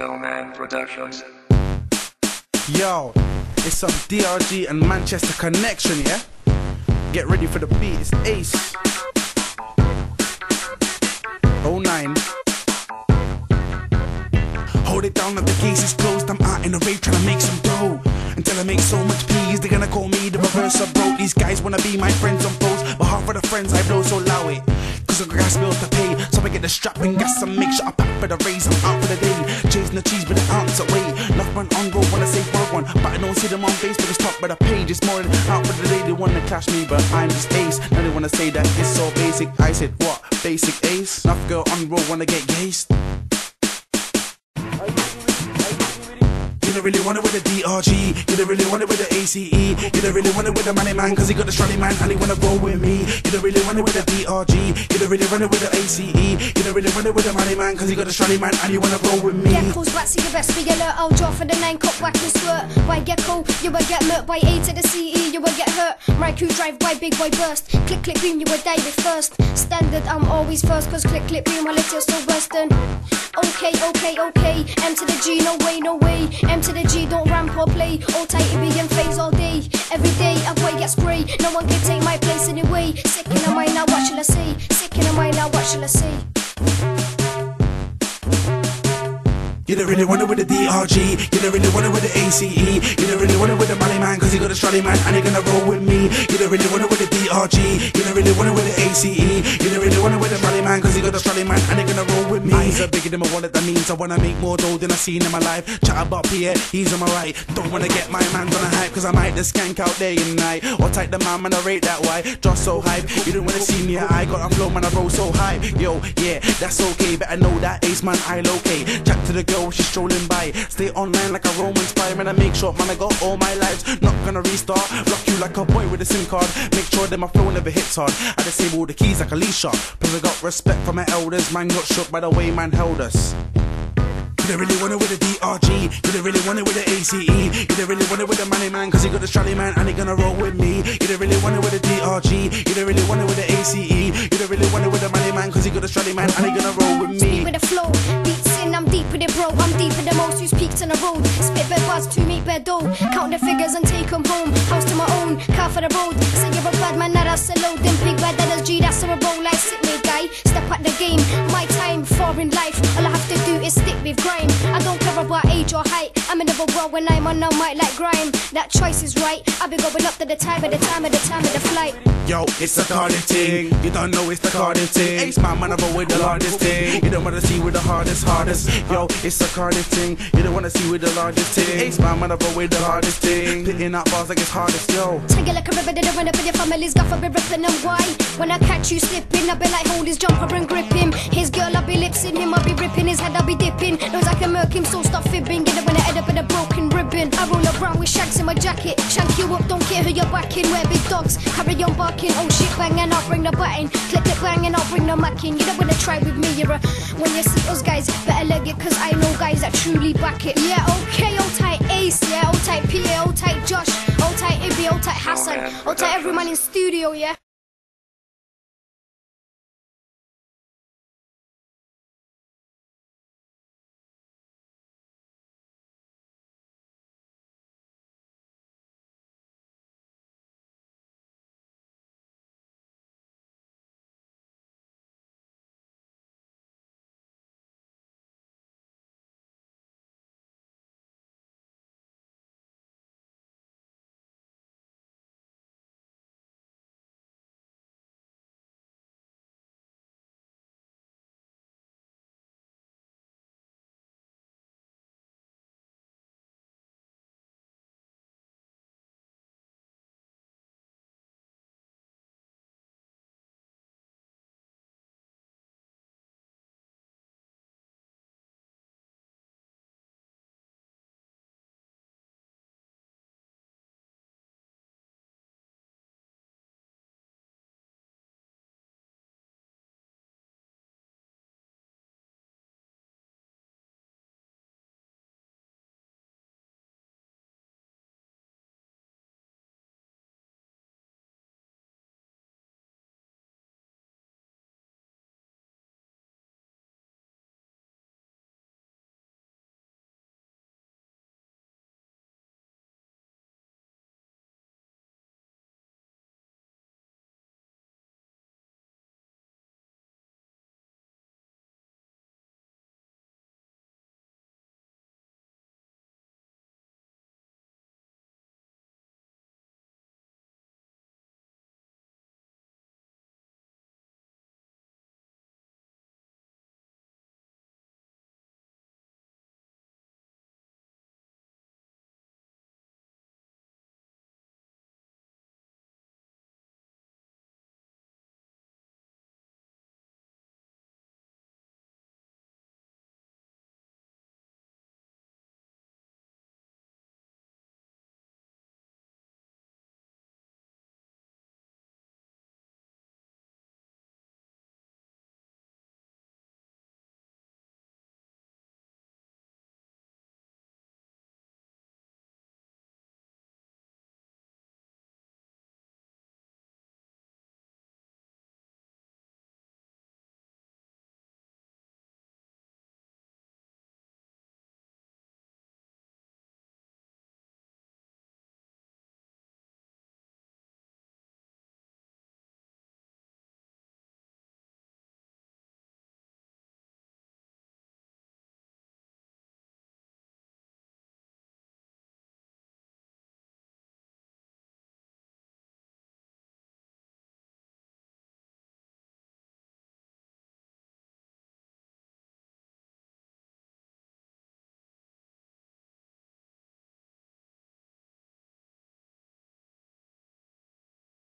Productions. Yo, it's some DRG and Manchester connection, yeah? Get ready for the beat, it's Ace. 09. Hold it down, like the case is closed. I'm out in the rave trying to make some dough. Until I make so much peas, they're gonna call me the reverse of bro. These guys wanna be my friends on post, but half of the friends I blow so loud it. Cause I got bills to pay, so I get the strap and gas and make sure I pack for the raise. I'm out for the day, chasing the cheese, but the ounce away. Enough man on road when I say fuck one, but I don't see them on Facebook. It's top of the page, it's more than out for the day. They wanna clash me, but I'm just ace. Now they wanna say that it's so basic. I said what? Basic ace. Enough girl on road wanna get gazed. You don't really want it with the DRG. You don't really want it with the ACE. You don't really want it with the money man, cause he got the strolly man and he wanna roll with me. You don't really want it with the DRG. You don't really want it with the ACE. You don't really want it with the money man, cause he got the strolly man and he wanna roll with me. Geko's back to your best be alert. I'll draw for the nine cop whack and squirt. By Gecko, you will get murked. By A to the CE, you will get hurt. My crew drive by big boy burst. Click, click, boom, you die with first. Standard, I'm always first, cause click, click, boom, while it's still western. Okay, okay, okay. M to the G, no way, no way. M to the G, don't ramp or play. All tight, it be in phase all day. Every day, I boy get spray. No one can take my place anyway. Sick in the mind, now what shall I say? Sick in the mind, now what shall I say? You don't really want it with the DRG. You don't really want it with the ACE. You don't really want it with the money man, cause he got a strolly man and he gonna roll with me. You don't really want it with the DRG. You don't really want it with the ACE. You don't really want it with the money man, cause he got a strolly man and he gonna roll with me. Eyes are bigger than my wallet, that means I wanna make more dough than I've seen in my life. Chat about Pierre, he's on my right. Don't wanna get my man on a hype, cause I might just skank out day and night. Or take the man, man, I rate that why. Just so hype. You don't wanna see me, I got a flow, man, I roll so high. Yo, yeah, that's okay, better know that ace man, I locate. Chat to the girl, she's strolling by. Stay online like a Roman spy, man, I make sure, man, I got all my lives. Not gonna restart, lock you like a boy with a SIM card. Make sure that my flow never hits hard. I disable the keys like a leash shot. Cause I got respect for my elders, man, got shook by the way man held us. You don't really want it with the DRG. You don't really want it with the ACE. You don't really want it with the money man, cause he got the strolly man and he gonna roll with me. You don't really want it with the DRG. You don't really want it with the ACE. You don't really want it with the money man, cause he got the strolly man and he gonna roll with me. with the flow, beats in, I'm deep with it, bro. I'm deep in the most, use peaks on the road. Spit bed buzz to meet bed dough. Count the figures and take 'em home. House to my own, car for the road. Say you're a bad man, that's a load. Then big bad, that is G, that's a roll. Like sit me, guy. Step at the game, All I have to do is stick with grind. I don't care about age or height. I'm in the world when I'm on no mic like grime. That choice is right. I'll be going up to the time of the time of the time of the flight. Yo, it's the Cardiff thing. You don't know it's the Cardiff thing. Ace man, man, roll with the largest thing. You don't wanna see with the hardest, hardest. Yo, it's the Cardiff thing. You don't wanna see with the largest thing. Ace man, man, roll with the hardest thing. Hitting out bars like it's hardest, yo. Take it like a river, did I run up with your family's got for be ripping them why? When I catch you slipping, I'll be like hold his jumper and grip him. His girl, I'll be lipsing him, I'll be ripping his head, I'll be dipping. Knows I can murk him, so stop fibbing. Get it when I head up in a broken ribbon. I roll around with shanks in my jacket. Shank you up, don't care who you're backing. We're big dogs, carry on barking. Oh shit, bang, and I'll bring the button. Click it, bang, and I'll bring the mac in. You don't wanna try with me, you're a. When you see those guys, better leg it, cause I know guys that truly back it. Yeah, okay, old tight Ace, yeah, old tight PA, old tight Josh, old tight Ibby, old tight Hassan, oh, old tight every man in studio, yeah.